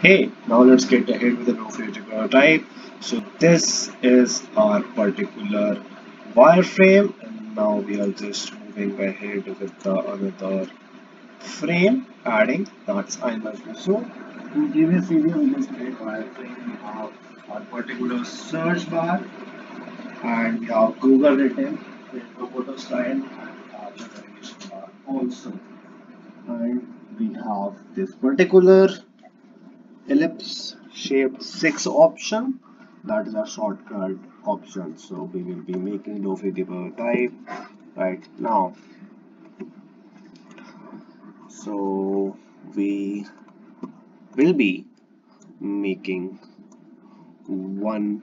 Hey, now let's get ahead with the no particular type. So this is our particular wireframe and now we are just moving ahead with the another frame adding that's IMAX. So in previous video just made wireframe we have our particular search bar and we have Google written with photo style and navigation bar also and we have this particular ellipse shape 6 option. That is our shortcut option. So we will be making Lofi prototype right? Now so we will be making one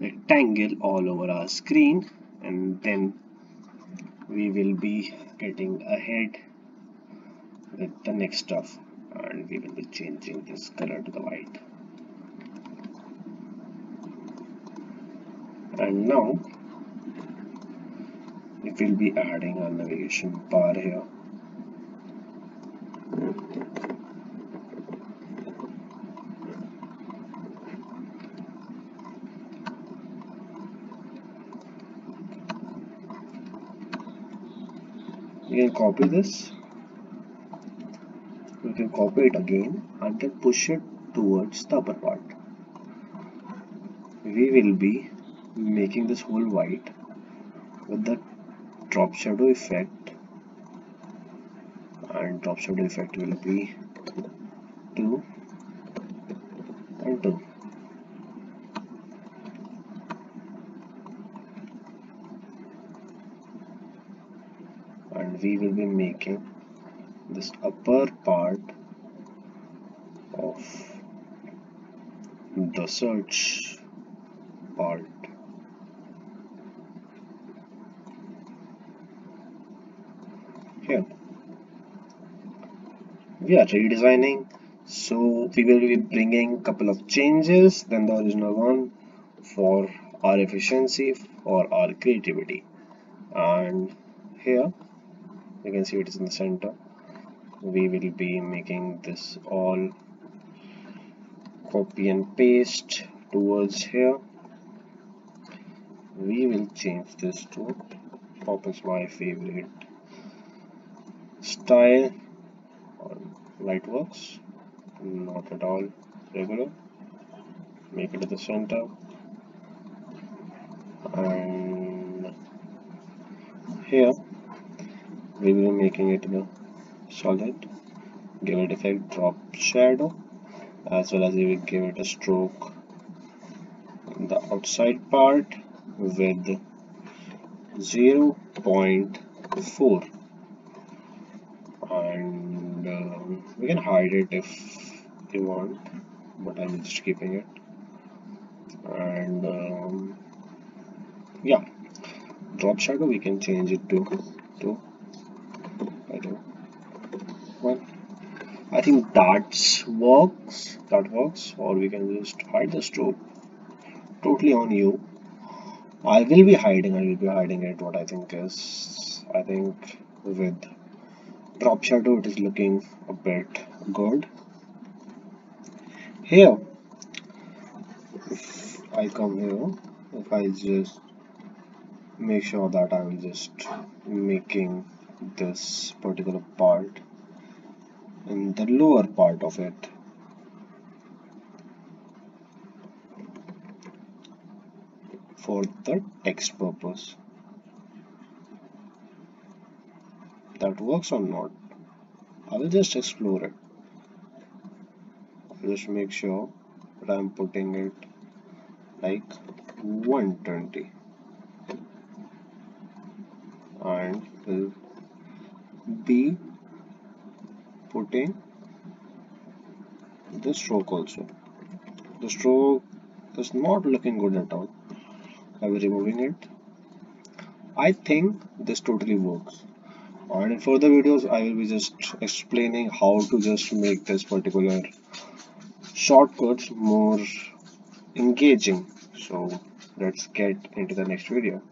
rectangle all over our screen and then we will be getting ahead with the next stuff and we will be changing this color to the white. And now we will be adding a navigation bar here. You can copy this can copy it again and then push it towards the upper part. We will be making this whole white with the drop shadow effect and drop shadow effect will be 2 and 2 and we will be making this upper part of the search part. Here. We are redesigning so we will be bringing a couple of changes than the original one for our efficiency or our creativity. And here you can see it is in the center we will be making this all copy and paste towards here. We will change this to Poppins my favorite style on lightworks not at all regular. Make it to the center. And here we will be making it the solid give it effect drop shadow as well as we will give it a stroke the outside part with 0.4 and um, we can hide it if you want but I'm just keeping it. And um, yeah drop shadow we can change it to to I don't well I think that works that works or we can just hide the stroke. Totally on you. I will be hiding I will be hiding it what I think is I think with drop shadow it is looking a bit good. Here if I come here if I just make sure that I'm just making this particular part in the lower part of it. For the text purpose that works or not? I will just explore it. Just make sure that I'm putting it like 120 and will be putting the stroke also. The stroke is not looking good at all. I will be removing it? I think this totally works. And in further videos I will be just explaining how to just make this particular shortcuts more engaging. So let's get into the next video